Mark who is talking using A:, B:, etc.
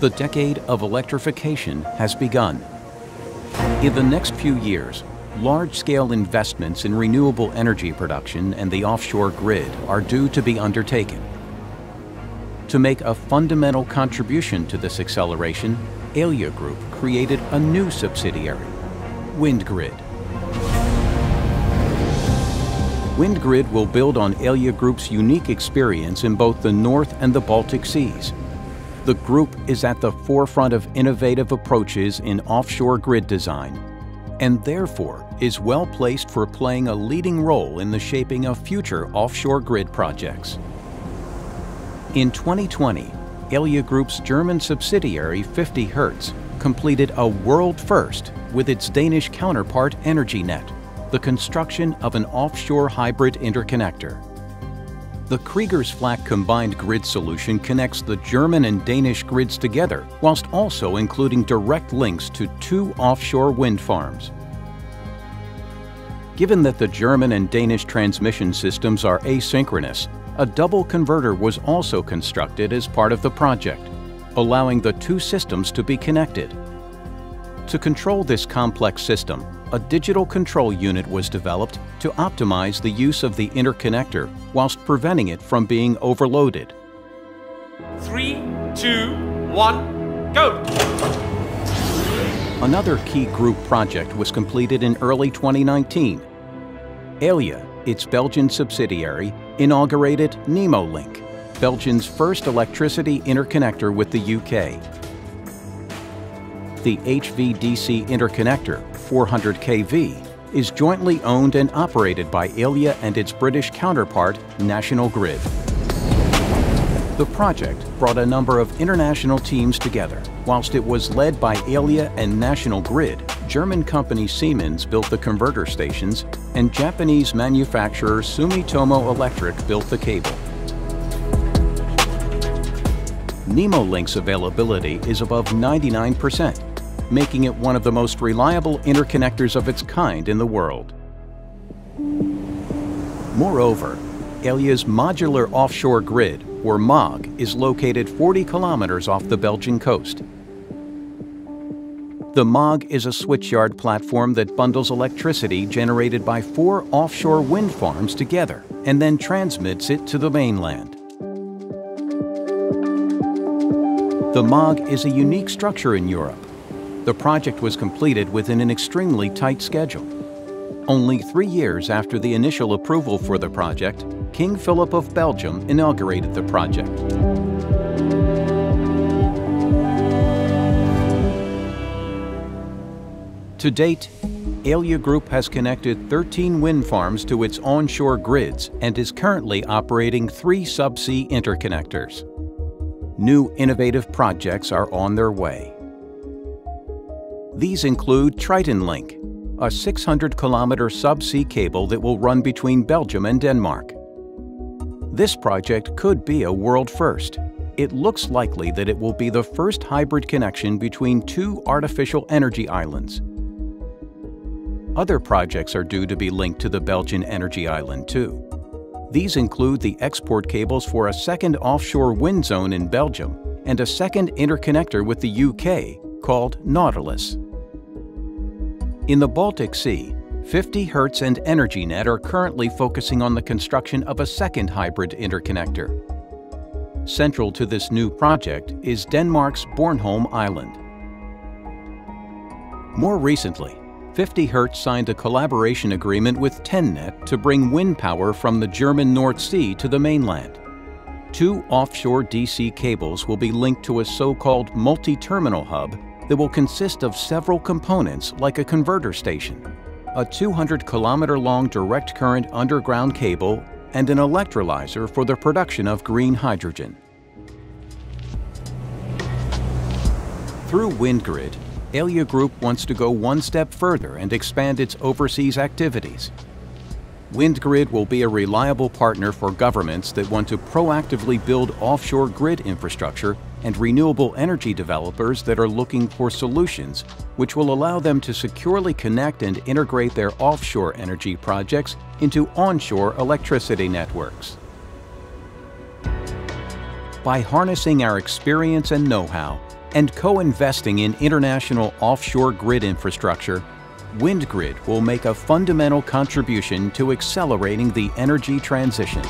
A: The decade of electrification has begun. In the next few years, large-scale investments in renewable energy production and the offshore grid are due to be undertaken. To make a fundamental contribution to this acceleration, Elia Group created a new subsidiary, WindGrid. WindGrid will build on Elia Group's unique experience in both the North and the Baltic Seas. The group is at the forefront of innovative approaches in offshore grid design and therefore is well placed for playing a leading role in the shaping of future offshore grid projects. In 2020, Elia Group's German subsidiary 50 Hertz completed a world first with its Danish counterpart Energinet, the construction of an offshore hybrid interconnector. The Kriegers Flak combined grid solution connects the German and Danish grids together whilst also including direct links to two offshore wind farms. Given that the German and Danish transmission systems are asynchronous, a double converter was also constructed as part of the project, allowing the two systems to be connected. To control this complex system, a digital control unit was developed to optimize the use of the interconnector whilst preventing it from being overloaded.
B: Three, two, one, go!
A: Another key group project was completed in early 2019. Elia, its Belgian subsidiary, inaugurated NemoLink, Belgium's first electricity interconnector with the UK. The HVDC interconnector, 400 kV, is jointly owned and operated by Elia and its British counterpart, National Grid. The project brought a number of international teams together. Whilst it was led by Elia and National Grid, German company Siemens built the converter stations and Japanese manufacturer Sumitomo Electric built the cable. NemoLink's availability is above 99%, making it one of the most reliable interconnectors of its kind in the world. Moreover, Elia's modular offshore grid, or MOG, is located 40 kilometers off the Belgian coast. The MOG is a switchyard platform that bundles electricity generated by four offshore wind farms together and then transmits it to the mainland. The MOG is a unique structure in Europe. The project was completed within an extremely tight schedule. Only three years after the initial approval for the project, King Philip of Belgium inaugurated the project. To date, Elia Group has connected 13 wind farms to its onshore grids and is currently operating three subsea interconnectors. New innovative projects are on their way. These include Triton Link, a 600-kilometer subsea cable that will run between Belgium and Denmark. This project could be a world first. It looks likely that it will be the first hybrid connection between two artificial energy islands. Other projects are due to be linked to the Belgian energy island too. These include the export cables for a second offshore wind zone in Belgium and a second interconnector with the UK called Nautilus. In the Baltic Sea, 50 Hertz and Energinet are currently focusing on the construction of a second hybrid interconnector. Central to this new project is Denmark's Bornholm Island. More recently, 50 Hertz signed a collaboration agreement with TenneT to bring wind power from the German North Sea to the mainland. Two offshore DC cables will be linked to a so-called multi-terminal hub that will consist of several components like a converter station, a 200 kilometer long direct current underground cable, and an electrolyzer for the production of green hydrogen. Through WindGrid, Elia Group wants to go one step further and expand its overseas activities. WindGrid will be a reliable partner for governments that want to proactively build offshore grid infrastructure and renewable energy developers that are looking for solutions which will allow them to securely connect and integrate their offshore energy projects into onshore electricity networks. By harnessing our experience and know-how, and co-investing in international offshore grid infrastructure, WindGrid will make a fundamental contribution to accelerating the energy transition.